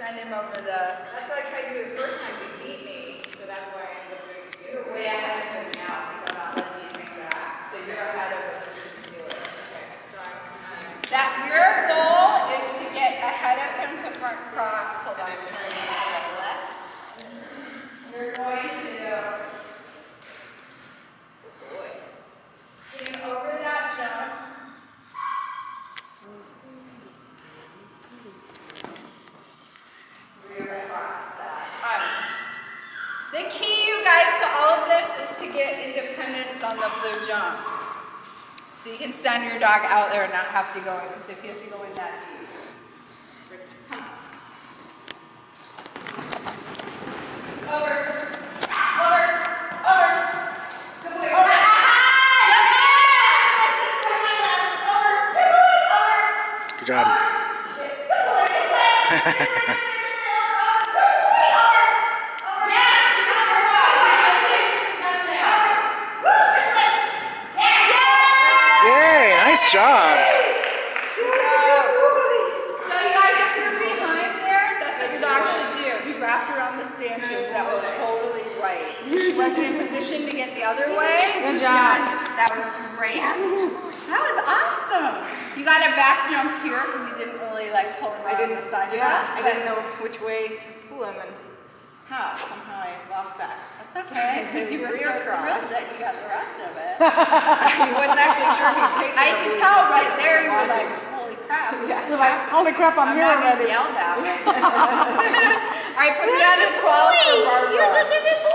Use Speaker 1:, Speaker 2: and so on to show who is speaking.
Speaker 1: send him over the.
Speaker 2: That's what I tried to do the first time. he beat me
Speaker 1: the key, you guys, to all of this is to get independence on the blue jump. So you can send your dog out there and not have to go in, because if you have to go in that deep. Over. Over. Over. Good boy. Over.
Speaker 3: Good job. Yay! Nice job.
Speaker 1: So you guys, if you're behind there, that's what your dog should do. He wrapped around the stanchions. That was totally right. He wasn't in position to get the other way. Good job. That was great. That was awesome. You got a back jump here because you didn't really like pull him
Speaker 2: I
Speaker 1: around
Speaker 2: didn't,
Speaker 1: the side.
Speaker 2: yeah, I didn't know which way to pull him and
Speaker 1: How?
Speaker 2: somehow I lost that.
Speaker 1: That's okay, because you were so thrilled that you got the rest of it.
Speaker 2: I wasn't actually sure if he'd take it.
Speaker 1: I could tell
Speaker 2: it.
Speaker 1: right there, you were like, holy crap.
Speaker 4: You're like, holy crap, I'm
Speaker 1: I'm
Speaker 4: here already.
Speaker 1: yelled at. All right, put down to 12 for Barbara.
Speaker 4: You're such a good boy.